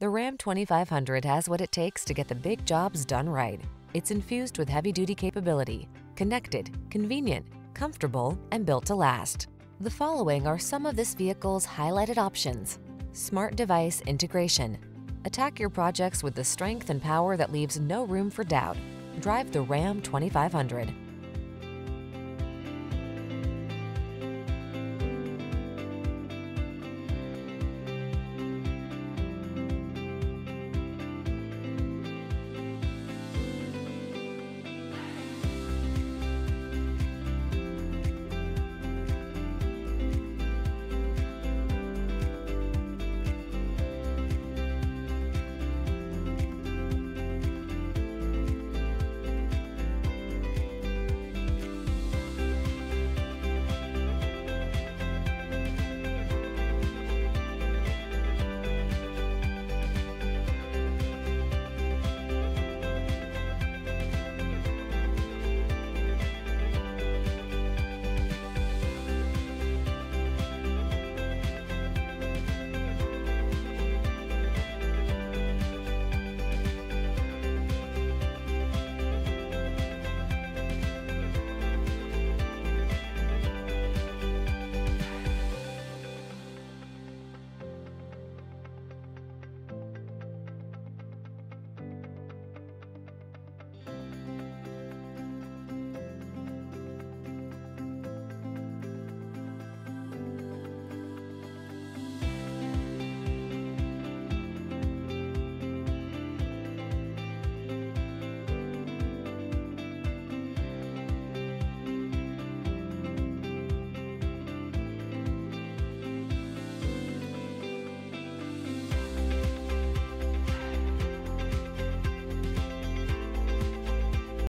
The Ram 2500 has what it takes to get the big jobs done right. It's infused with heavy-duty capability, connected, convenient, comfortable, and built to last. The following are some of this vehicle's highlighted options. Smart device integration. Attack your projects with the strength and power that leaves no room for doubt. Drive the Ram 2500.